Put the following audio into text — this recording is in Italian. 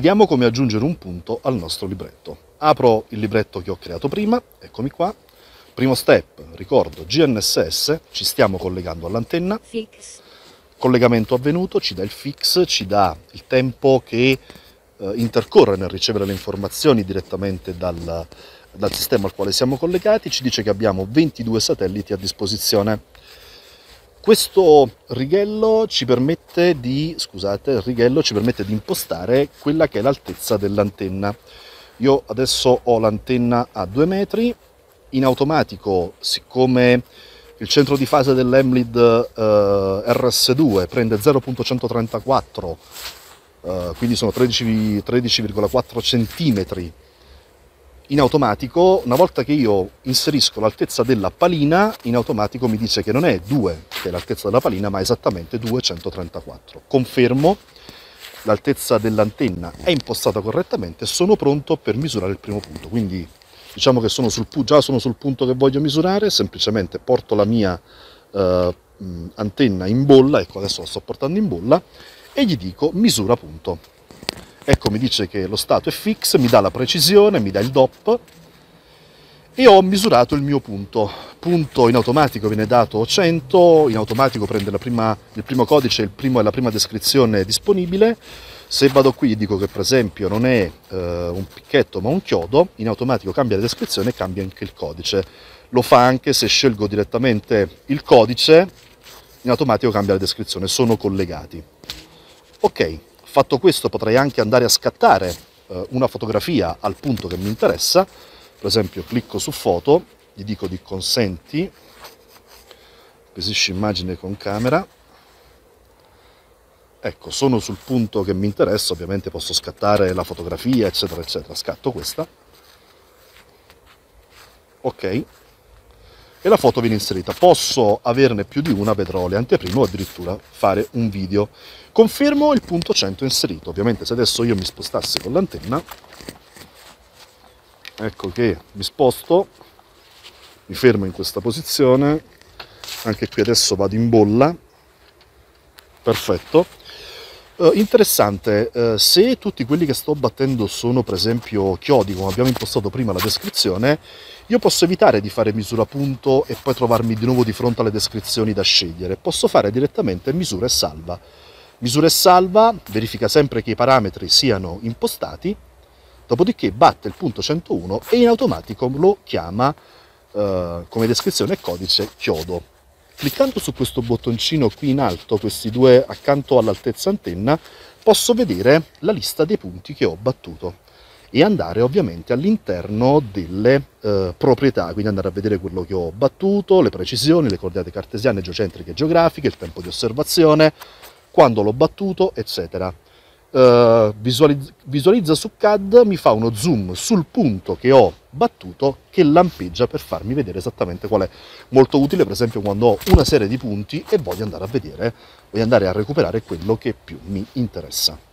Vediamo come aggiungere un punto al nostro libretto. Apro il libretto che ho creato prima, eccomi qua. Primo step, ricordo GNSS, ci stiamo collegando all'antenna. Fix. Collegamento avvenuto, ci dà il fix, ci dà il tempo che eh, intercorre nel ricevere le informazioni direttamente dal, dal sistema al quale siamo collegati, ci dice che abbiamo 22 satelliti a disposizione. Questo righello ci permette di, scusate, il righello ci permette di impostare quella che è l'altezza dell'antenna. Io adesso ho l'antenna a 2 metri, in automatico, siccome il centro di fase dell'Emlid eh, RS2 prende 0.134, eh, quindi sono 13,4 13, centimetri in automatico, una volta che io inserisco l'altezza della palina, in automatico mi dice che non è 2, che è l'altezza della palina, ma esattamente 234. Confermo, l'altezza dell'antenna è impostata correttamente, sono pronto per misurare il primo punto. Quindi diciamo che sono sul, già sono sul punto che voglio misurare, semplicemente porto la mia eh, antenna in bolla, ecco adesso la sto portando in bolla, e gli dico misura punto. Ecco mi dice che lo stato è fix, mi dà la precisione, mi dà il DOP e ho misurato il mio punto. Punto in automatico viene dato 100, in automatico prende prima, il primo codice, il primo è la prima descrizione disponibile. Se vado qui e dico che per esempio non è eh, un picchetto ma un chiodo, in automatico cambia la descrizione e cambia anche il codice. Lo fa anche se scelgo direttamente il codice, in automatico cambia la descrizione, sono collegati. Ok, Fatto questo potrei anche andare a scattare eh, una fotografia al punto che mi interessa, per esempio clicco su foto, gli dico di consenti, acquisisci immagine con camera, ecco sono sul punto che mi interessa, ovviamente posso scattare la fotografia eccetera eccetera, scatto questa, ok, e la foto viene inserita. Posso averne più di una, vedrò le anteprime o addirittura fare un video. Confermo il punto 100 inserito. Ovviamente se adesso io mi spostassi con l'antenna, ecco che mi sposto, mi fermo in questa posizione, anche qui adesso vado in bolla, perfetto. Uh, interessante, uh, se tutti quelli che sto battendo sono per esempio chiodi, come abbiamo impostato prima la descrizione, io posso evitare di fare misura punto e poi trovarmi di nuovo di fronte alle descrizioni da scegliere. Posso fare direttamente misura e salva. Misura e salva, verifica sempre che i parametri siano impostati, dopodiché batte il punto 101 e in automatico lo chiama uh, come descrizione e codice chiodo. Cliccando su questo bottoncino qui in alto, questi due accanto all'altezza antenna, posso vedere la lista dei punti che ho battuto e andare ovviamente all'interno delle eh, proprietà, quindi andare a vedere quello che ho battuto, le precisioni, le coordinate cartesiane, geocentriche e geografiche, il tempo di osservazione, quando l'ho battuto, eccetera uh, visualizza, visualizza su CAD, mi fa uno zoom sul punto che ho battuto che lampeggia per farmi vedere esattamente qual è. Molto utile per esempio quando ho una serie di punti e voglio andare a vedere, voglio andare a recuperare quello che più mi interessa.